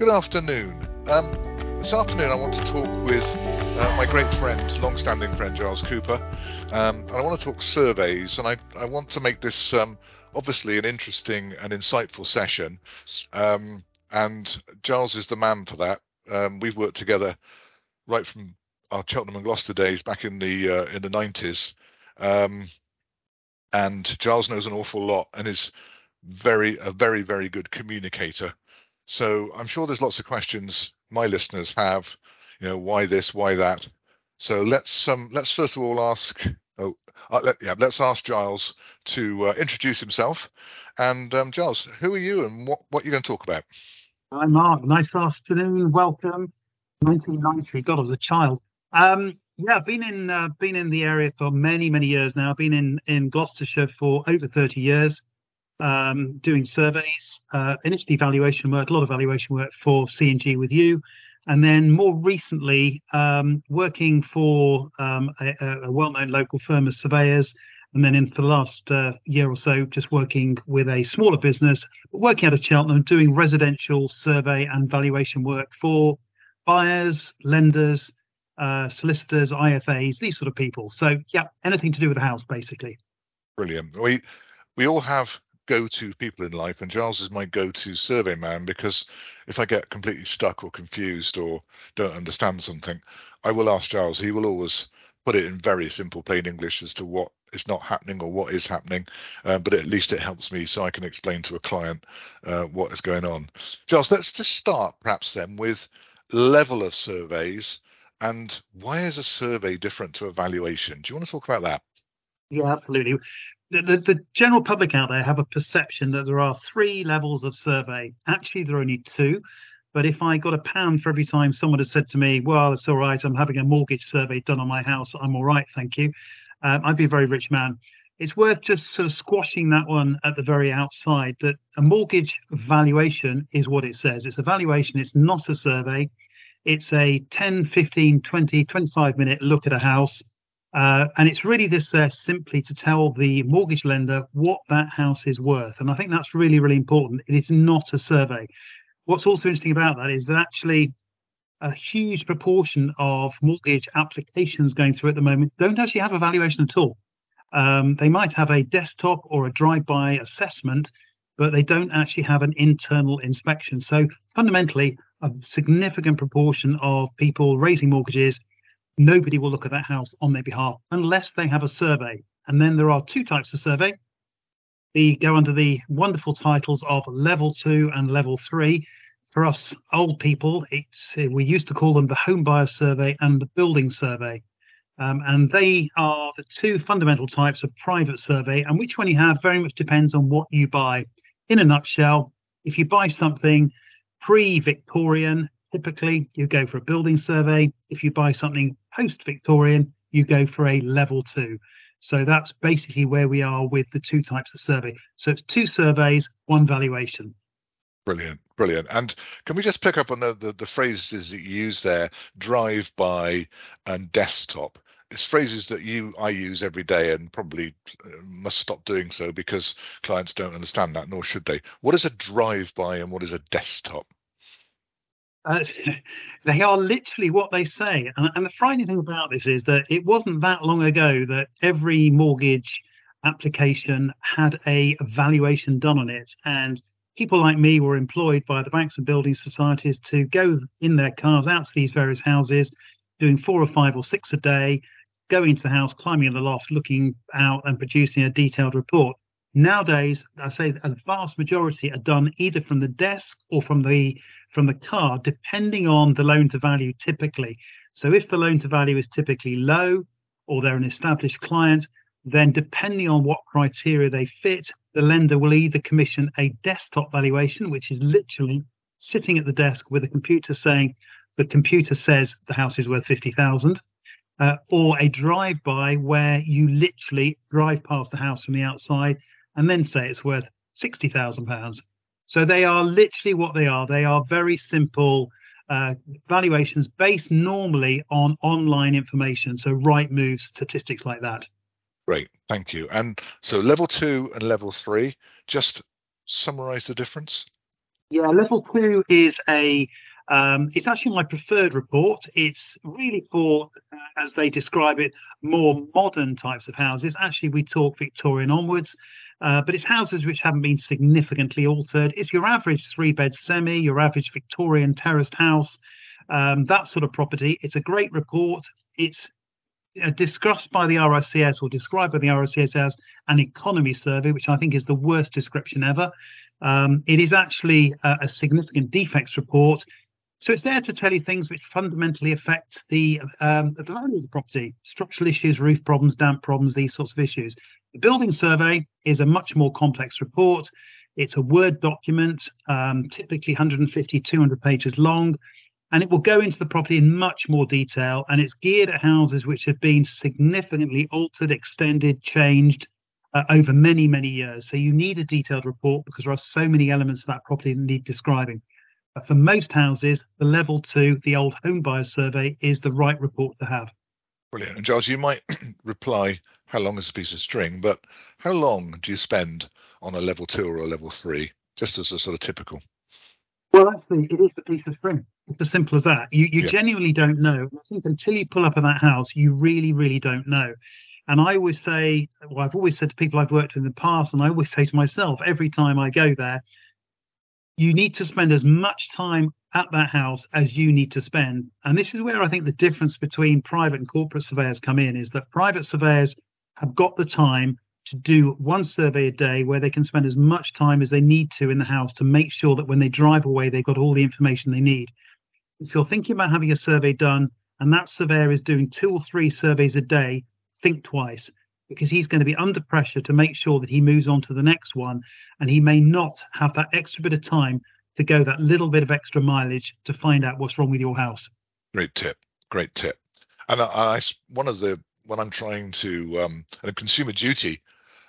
Good afternoon. Um, this afternoon, I want to talk with uh, my great friend, long-standing friend Giles Cooper, um, and I want to talk surveys. And I, I want to make this um, obviously an interesting and insightful session. Um, and Giles is the man for that. Um, we've worked together right from our Cheltenham and Gloucester days back in the uh, in the 90s. Um, and Giles knows an awful lot and is very a very very good communicator so I'm sure there's lots of questions my listeners have, you know, why this, why that. So let's um, let's first of all ask. Oh, uh, let, yeah, let's ask Giles to uh, introduce himself. And um, Giles, who are you, and what what are you going to talk about? Hi, Mark. Nice afternoon. Welcome. 1990. God, I was a child. Um, yeah, I've been in uh, been in the area for many many years now. I've been in in Gloucestershire for over 30 years um, doing surveys, uh, initially valuation work, a lot of valuation work for C&G with you, and then more recently um, working for um, a, a, well-known local firm of surveyors, and then in the last uh, year or so, just working with a smaller business, working out of Cheltenham, doing residential survey and valuation work for buyers, lenders, uh, solicitors, IFAs, these sort of people. So yeah, anything to do with the house, basically. Brilliant. We we all have go-to people in life and Giles is my go-to survey man because if I get completely stuck or confused or don't understand something, I will ask Giles. He will always put it in very simple plain English as to what is not happening or what is happening, uh, but at least it helps me so I can explain to a client uh, what is going on. Giles, let's just start perhaps then with level of surveys and why is a survey different to a valuation? Do you want to talk about that? Yeah, absolutely the, the, the, general public out there have a perception that there are three levels of survey. Actually, there are only two. But if I got a pound for every time someone has said to me, well, it's all right, I'm having a mortgage survey done on my house, I'm all right, thank you, um, I'd be a very rich man. It's worth just sort of squashing that one at the very outside that a mortgage valuation is what it says. It's a valuation, it's not a survey. It's a 10, 15, 20, 25 minute look at a house uh, and it's really this there simply to tell the mortgage lender what that house is worth. And I think that's really, really important. It is not a survey. What's also interesting about that is that actually a huge proportion of mortgage applications going through at the moment don't actually have a valuation at all. Um, they might have a desktop or a drive-by assessment, but they don't actually have an internal inspection. So fundamentally, a significant proportion of people raising mortgages nobody will look at that house on their behalf unless they have a survey. And then there are two types of survey. They go under the wonderful titles of level two and level three. For us old people, it's we used to call them the home buyer survey and the building survey. Um, and they are the two fundamental types of private survey. And which one you have very much depends on what you buy. In a nutshell, if you buy something pre Victorian, typically you go for a building survey. If you buy something post Victorian, you go for a level two. So that's basically where we are with the two types of survey. So it's two surveys, one valuation. Brilliant, brilliant. And can we just pick up on the, the, the phrases that you use there, drive by and desktop? It's phrases that you I use every day and probably uh, must stop doing so because clients don't understand that, nor should they. What is a drive by and what is a desktop? Uh, they are literally what they say. And, and, the frightening thing about this is that it wasn't that long ago that every mortgage application had a valuation done on it. And people like me were employed by the banks and building societies to go in their cars out to these various houses, doing four or five or six a day, going into the house, climbing in the loft, looking out and producing a detailed report. Nowadays, I say a vast majority are done either from the desk or from the from the car, depending on the loan to value typically. So if the loan to value is typically low or they're an established client, then depending on what criteria they fit, the lender will either commission a desktop valuation, which is literally sitting at the desk with a computer saying the computer says the house is worth 50,000. Uh, or a drive by where you literally drive past the house from the outside and then say it's worth £60,000. So they are literally what they are. They are very simple uh, valuations based normally on online information. So Rightmoves, statistics like that. Great, thank you. And so level two and level three, just summarize the difference. Yeah, level two is a um, it's actually my preferred report. It's really for, uh, as they describe it, more modern types of houses. Actually, we talk Victorian onwards, uh, but it's houses which haven't been significantly altered. It's your average three bed semi, your average Victorian terraced house, um, that sort of property. It's a great report. It's uh, discussed by the RICS or described by the RICS as an economy survey, which I think is the worst description ever. Um, it is actually a, a, significant defects report. So it's there to tell you things which fundamentally affect the, um, value of the property, structural issues, roof problems, damp problems, these sorts of issues. The building survey is a much more complex report. It's a Word document, um, typically 150, 200 pages long, and it will go into the property in much more detail. And it's geared at houses which have been significantly altered, extended, changed uh, over many, many years. So you need a detailed report because there are so many elements of that property that need describing. But for most houses, the level two, the old home buyer survey, is the right report to have. Brilliant. And Giles, you might reply, how long is a piece of string? But how long do you spend on a level two or a level three, just as a sort of typical? Well, actually, it is a piece of string. It's as simple as that. You you yeah. genuinely don't know. I think until you pull up at that house, you really, really don't know. And I always say, well, I've always said to people I've worked with in the past, and I always say to myself every time I go there, you need to spend as much time at that house as you need to spend. And this is where I think the difference between private and corporate surveyors come in is that private surveyors have got the time to do one survey a day where they can spend as much time as they need to in the house to make sure that when they drive away, they've got all the information they need. If you're thinking about having a survey done and that surveyor is doing two or three surveys a day, think twice because he's going to be under pressure to make sure that he moves on to the next one. And he may not have that extra bit of time to go that little bit of extra mileage to find out what's wrong with your house. Great tip. Great tip. And I, I one of the, when I'm trying to, um, and consumer duty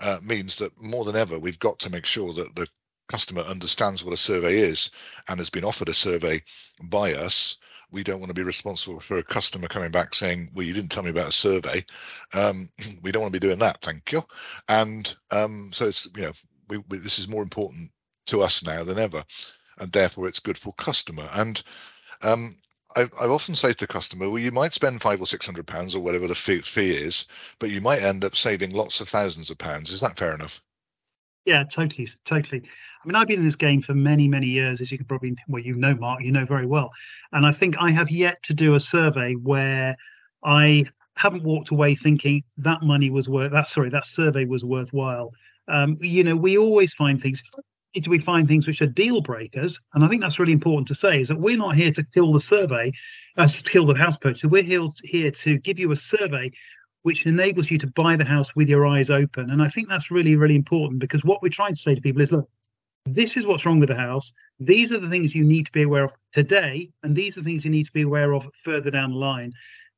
uh, means that more than ever, we've got to make sure that the customer understands what a survey is and has been offered a survey by us we don't want to be responsible for a customer coming back saying, "Well, you didn't tell me about a survey." Um, we don't want to be doing that, thank you. And um, so it's you know, we, we, this is more important to us now than ever, and therefore it's good for customer. And um, I, I, often say to customer, well, you might spend five or six hundred pounds or whatever the fee, fee is, but you might end up saving lots of thousands of pounds. Is that fair enough? Yeah, totally, totally. I mean, I've been in this game for many, many years, as you can probably, well, you know, Mark, you know very well. And I think I have yet to do a survey where I haven't walked away thinking that money was worth that. Sorry, that survey was worthwhile. Um, you know, we always find things. Do we find things which are deal breakers? And I think that's really important to say is that we're not here to kill the survey, uh, to kill the house purchase. We're here, here to give you a survey which enables you to buy the house with your eyes open. And I think that's really, really important because what we're trying to say to people is look, this is what's wrong with the house. These are the things you need to be aware of today, and these are the things you need to be aware of further down the line.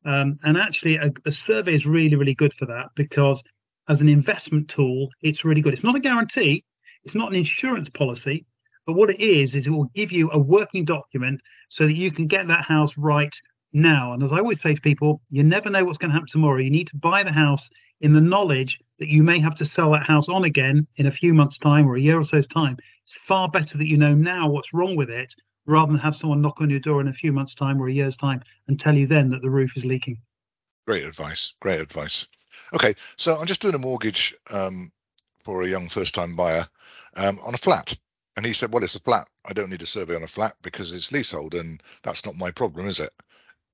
Um, and actually, a, a survey is really, really good for that because as an investment tool, it's really good. It's not a guarantee, it's not an insurance policy, but what it is, is it will give you a working document so that you can get that house right now. And as I always say to people, you never know what's going to happen tomorrow. You need to buy the house in the knowledge that you may have to sell that house on again in a few months' time or a year or so's time. It's far better that you know now what's wrong with it rather than have someone knock on your door in a few months' time or a year's time and tell you then that the roof is leaking. Great advice. Great advice. Okay, so I'm just doing a mortgage um, for a young first-time buyer um, on a flat. And he said, Well, it's a flat. I don't need a survey on a flat because it's leasehold, and that's not my problem, is it?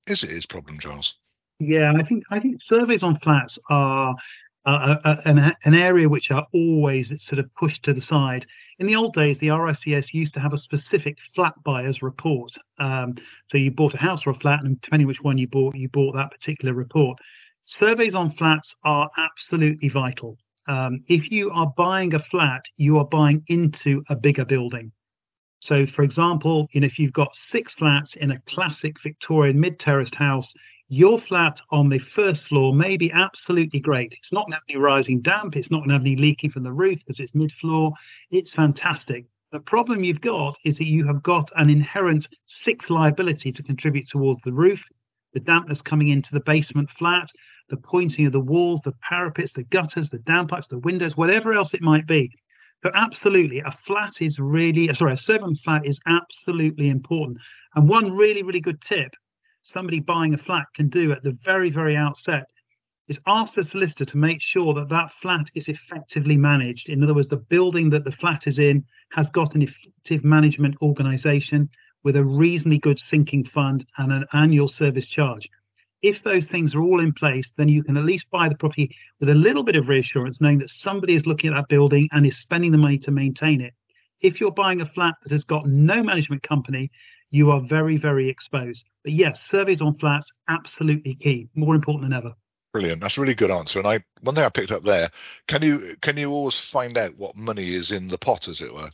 Is it his problem, Giles? Yeah, I think I think surveys on flats are uh, an, an area which are always sort of pushed to the side. In the old days, the RICS used to have a specific flat buyers report. Um, so you bought a house or a flat, and depending which one you bought, you bought that particular report. Surveys on flats are absolutely vital. Um, if you are buying a flat, you are buying into a bigger building. So, for example, you know, if you've got six flats in a classic Victorian mid terraced house, your flat on the first floor may be absolutely great. It's not going to have any rising damp, it's not going to have any leaking from the roof because it's mid floor. It's fantastic. The problem you've got is that you have got an inherent sixth liability to contribute towards the roof, the dampness coming into the basement flat, the pointing of the walls, the parapets, the gutters, the damp pipes, the windows, whatever else it might be. So absolutely, a flat is really sorry, a seven flat is absolutely important. And one really, really good tip somebody buying a flat can do at the very, very outset is ask the solicitor to make sure that that flat is effectively managed. In other words, the building that the flat is in has got an effective management organization with a reasonably good sinking fund and an annual service charge. If those things are all in place, then you can at least buy the property with a little bit of reassurance, knowing that somebody is looking at that building and is spending the money to maintain it. If you're buying a flat that has got no management company, you are very, very exposed. But yes, surveys on flats, absolutely key, more important than ever. Brilliant. That's a really good answer. And I one thing I picked up there, can you can you always find out what money is in the pot, as it were?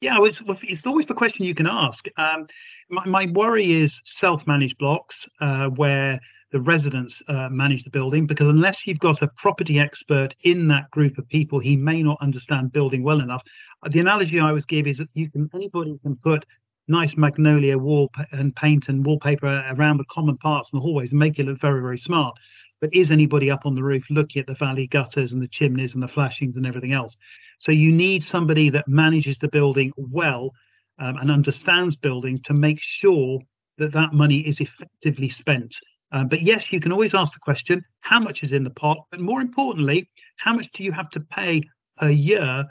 Yeah, it's, it's always the question you can ask. Um, my, my, worry is self-managed blocks uh, where the residents uh, manage the building, because unless you've got a property expert in that group of people, he may not understand building well enough. Uh, the analogy I always give is that you can anybody can put nice magnolia wall and paint and wallpaper around the common parts and the hallways and make it look very very smart but is anybody up on the roof looking at the valley gutters and the chimneys and the flashings and everything else so you need somebody that manages the building well um, and understands building to make sure that that money is effectively spent um, but yes you can always ask the question how much is in the pot but more importantly how much do you have to pay per year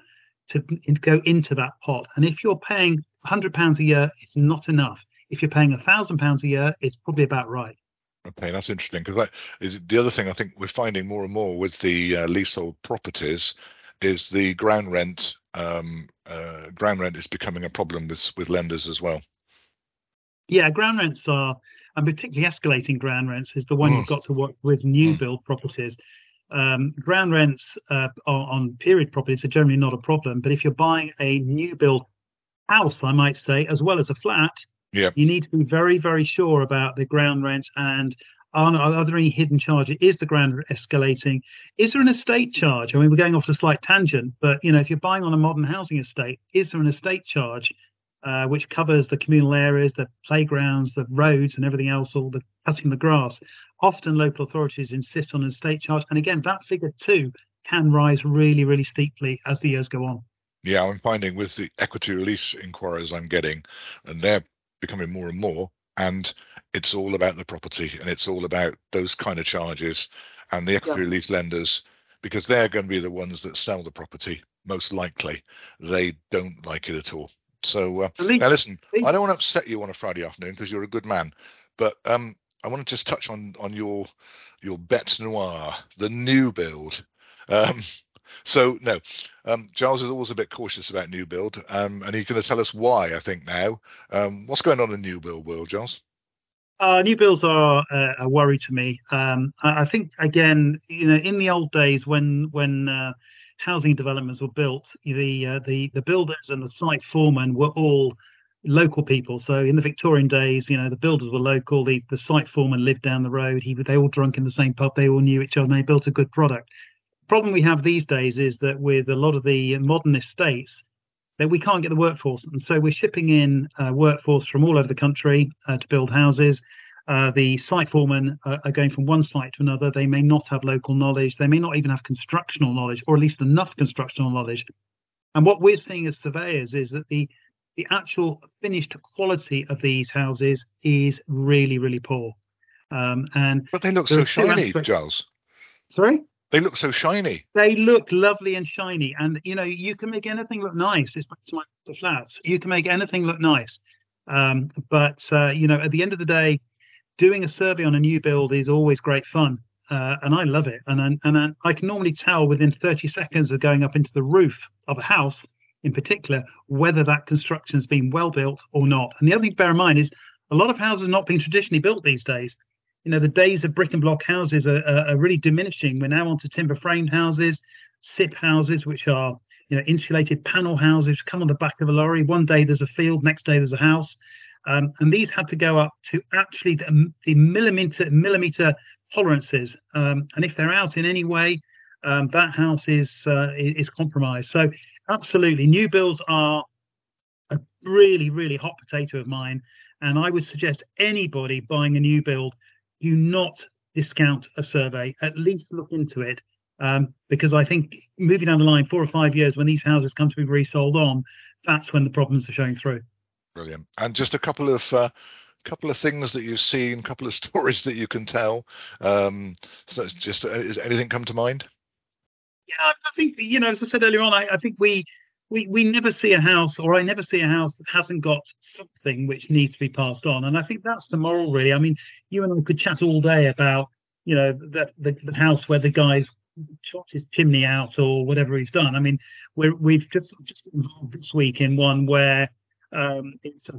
to go into that pot and if you're paying £100 a year, it's not enough. If you're paying £1,000 a year, it's probably about right. Okay, that's interesting because the other thing I think we're finding more and more with the uh, leasehold properties is the ground rent. Um, uh, ground rent is becoming a problem with with lenders as well. Yeah, ground rents are, and particularly escalating ground rents is the one mm. you've got to work with new mm. build properties. Um, ground rents uh, on, on period properties are generally not a problem, but if you're buying a new build house, I might say, as well as a flat, yeah. you need to be very, very sure about the ground rent and are, are there any hidden charges? Is the ground escalating? Is there an estate charge? I mean, we're going off a slight tangent, but you know, if you're buying on a modern housing estate, is there an estate charge uh, which covers the communal areas, the playgrounds, the roads, and everything else, all the cutting the grass? Often, local authorities insist on an estate charge, and again, that figure too can rise really, really steeply as the years go on. Yeah, I'm finding with the equity release inquiries I'm getting, and they're becoming more and more, and it's all about the property and it's all about those kind of charges and the equity yeah. release lenders because they're going to be the ones that sell the property most likely. They don't like it at all. So uh, now listen, I don't want to upset you on a Friday afternoon because you're a good man, but um, I want to just touch on on your your bete noire, the new build. Um, so no, um, Giles is always a bit cautious about new build, um, and he's going to tell us why. I think now, um, what's going on in new build world, Giles? Uh, new builds are uh, a worry to me. Um, I, think again, you know, in the old days when when uh, housing developments were built, the uh, the the builders and the site foremen were all local people. So in the Victorian days, you know, the builders were local. The the site foreman lived down the road. He they all drunk in the same pub. They all knew each other. and They built a good product problem we have these days is that with a lot of the modernist estates, that we can't get the workforce, and so we're shipping in uh, workforce from all over the country uh, to build houses. Uh, the site foremen are going from one site to another. They may not have local knowledge. They may not even have constructional knowledge, or at least enough constructional knowledge. And what we're seeing as surveyors is that the the actual finished quality of these houses is really, really poor. Um, and but they look so shiny, Giles. Sorry. They look so shiny. They look lovely and shiny, and you know you can make anything look nice. It's back to my flats. You can make anything look nice, um, but uh, you know at the end of the day, doing a survey on a new build is always great fun, uh, and I love it. And and, and I can normally tell within 30 seconds of going up into the roof of a house, in particular, whether that construction has been well built or not. And the other thing to bear in mind is a lot of houses not being traditionally built these days you know the days of brick and block houses are, are, are really diminishing. We're now onto timber framed houses, SIP houses, which are you know insulated panel houses come on the back of a lorry. One day there's a field, next day there's a house, um, and these have to go up to actually the, the millimeter millimeter tolerances. Um, and if they're out in any way, um, that house is uh, is compromised. So absolutely, new builds are a really really hot potato of mine, and I would suggest anybody buying a new build do not discount a survey. At least look into it. Um, because I think moving down the line, four or five years, when these houses come to be resold on, that's when the problems are showing through. Brilliant. And just a couple of uh, couple of things that you've seen, a couple of stories that you can tell. Um, so just uh, is anything come to mind? Yeah, I think you know, as I said earlier on, I, I think we we we never see a house, or I never see a house that hasn't got something which needs to be passed on, and I think that's the moral, really. I mean, you and I could chat all day about you know the the, the house where the guy's shot his chimney out or whatever he's done. I mean, we're we've just just involved this week in one where um, it's a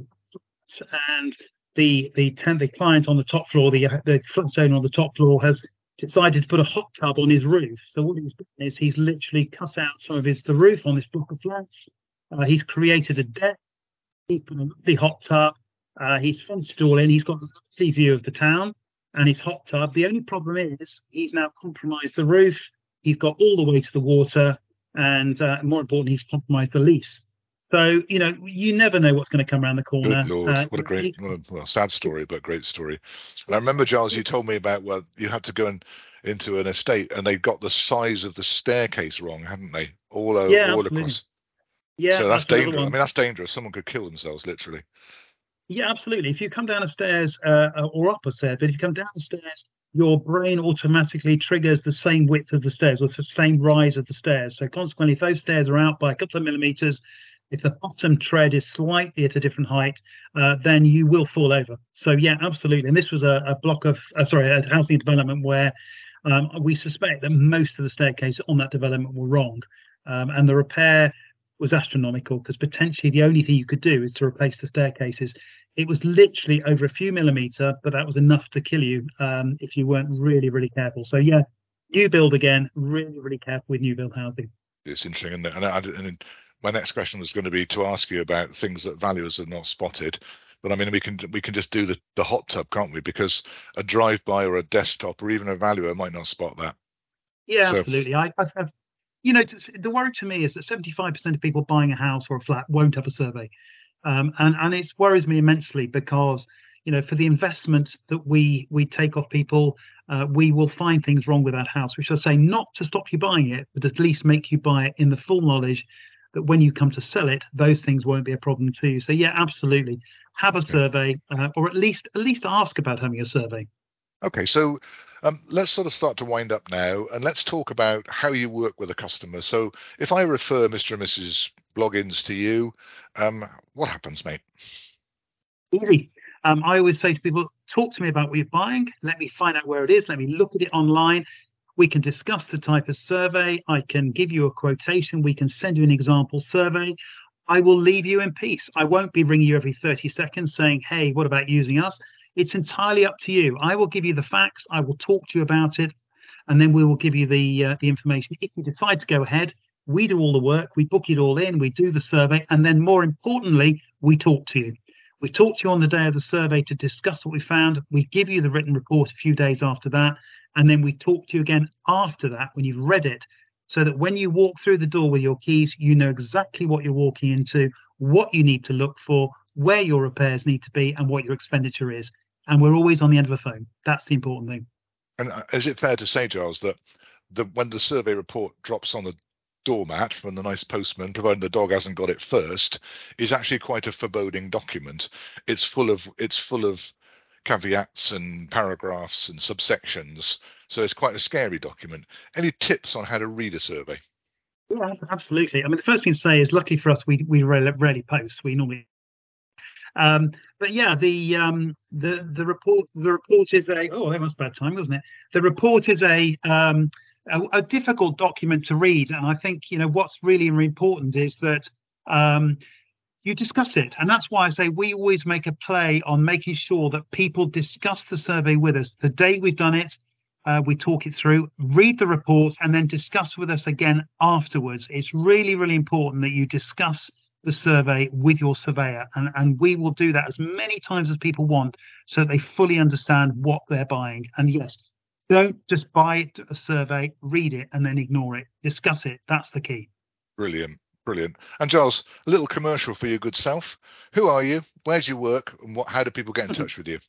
and the the tent, the client on the top floor, the the flat owner on the top floor has decided to put a hot tub on his roof. So what he's done is he's literally cut out some of his the roof on this block of flats. Uh, he's created a deck. He's put a lovely hot tub. Uh, he's fenced it all in. He's got a lovely view of the town and his hot tub. The only problem is he's now compromised the roof. He's got all the way to the water, and uh, more importantly, he's compromised the lease. So you know, you never know what's going to come around the corner. Good Lord, uh, what a great, what a, well, sad story, but great story. And I remember, Giles, you told me about well, you had to go and into an estate, and they got the size of the staircase wrong, hadn't they? All over, yeah, all absolutely. across. Yeah, so that's, that's dangerous. I mean, that's dangerous. Someone could kill themselves, literally. Yeah, absolutely. If you come down the stairs uh, or up a stair, but if you come down the stairs, your brain automatically triggers the same width of the stairs or the same rise of the stairs. So consequently, if those stairs are out by a couple of millimeters, if the bottom tread is slightly at a different height, uh, then you will fall over. So yeah, absolutely. And this was a, a block of, uh, sorry, a housing development where um, we suspect that most of the staircases on that development were wrong, um, and the repair was astronomical because potentially the only thing you could do is to replace the staircases. It was literally over a few millimeter, but that was enough to kill you um, if you weren't really, really careful. So yeah, new build again, really, really careful with new build housing. It's interesting, and, and, and my next question was going to be to ask you about things that valuers have not spotted. But I mean, we can we can just do the, the hot tub, can't we? Because a drive by or a desktop or even a valuer might not spot that. Yeah, so, absolutely. I, I've, you know, the worry to me is that 75% of people buying a house or a flat won't have a survey. Um, and, and it worries me immensely because, you know, for the investment that we we take off people, uh, we will find things wrong with that house, which I say not to stop you buying it, but at least make you buy it in the full knowledge that when you come to sell it, those things won't be a problem too. So yeah, absolutely, have a survey, uh, or at least at least ask about having a survey. Okay, so um, let's sort of start to wind up now and let's talk about how you work with a customer. So if I refer Mr. and Mrs. Bloggins to you, um, what happens, mate? Easy. Um, I always say to people, talk to me about what you're buying. Let me find out where it is. Let me look at it online. We can discuss the type of survey. I can give you a quotation. We can send you an example survey. I will leave you in peace. I won't be ringing you every 30 seconds saying, hey, what about using us? It's entirely up to you. I will give you the facts. I will talk to you about it, and then we will give you the uh, the information. If you decide to go ahead, we do all the work. We book it all in. We do the survey, and then more importantly, we talk to you. We talk to you on the day of the survey to discuss what we found. We give you the written report a few days after that, and then we talk to you again after that when you've read it so that when you walk through the door with your keys, you know exactly what you're walking into, what you need to look for, where your repairs need to be, and what your expenditure is and we're always on the end of a phone. That's the important thing. And uh, is it fair to say, Giles, that the when the survey report drops on the doormat from the nice postman, providing the dog hasn't got it first, is actually quite a foreboding document. It's full of it's full of caveats and paragraphs and subsections, so it's quite a scary document. Any tips on how to read a survey? Yeah, absolutely. I mean, the first thing to say is, luckily for us, we we rarely post. We normally um, but yeah, the um, the the report the report is a oh that was bad time, wasn't it? The report is a, um, a, a difficult document to read, and I think you know what's really important is that um, you discuss it, and that's why I say we always make a play on making sure that people discuss the survey with us. The day we've done it. Uh, we talk it through, read the report, and then discuss with us again afterwards. It's really, really important that you discuss the survey with your surveyor. And, and we will do that as many times as people want so that they fully understand what they're buying. And yes don't just buy a survey read it and then ignore it. Discuss it. That's the key. Brilliant brilliant and giles a little commercial for your good self who are you where do you work and what how do people get in touch with you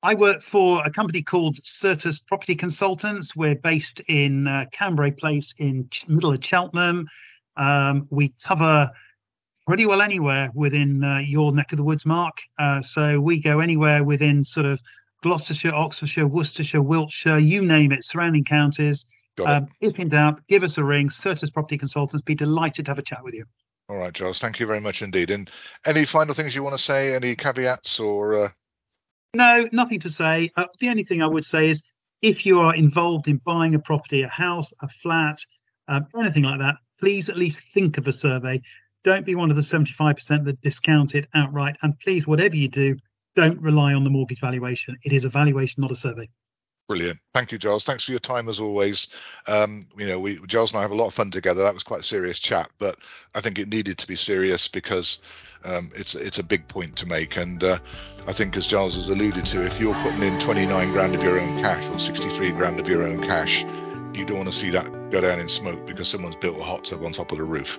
I work for a company called Certus Property Consultants. We're based in uh, Cambray Place in ch- middle of Cheltenham. Um, we cover pretty well anywhere within uh, your neck of the woods, Mark. Uh, so we go anywhere within sort of Gloucestershire, Oxfordshire, Worcestershire, Wiltshire, you name it, surrounding counties. Um, if in doubt, give us a ring. Certus Property Consultants. Be delighted to have a chat with you. All right, Giles. Thank you very much indeed. And any final things you want to say? Any caveats or? Uh... No, nothing to say. Uh, the only thing I would say is if you are involved in buying a property, a house, a flat, um, anything like that, please at least think of a survey. Don't be one of the 75% that discount it outright. And please, whatever you do, don't rely on the mortgage valuation. It is a valuation, not a survey. Brilliant. Thank you, Giles. Thanks for your time as always. Um, you know, we Giles and I have a lot of fun together. That was quite a serious chat, but I think it needed to be serious because um, it's it's a big point to make. And uh, I think, as Giles has alluded to, if you're putting in 29 grand of your own cash or 63 grand of your own cash, you don't want to see that go down in smoke because someone's built a hot tub on top of the roof.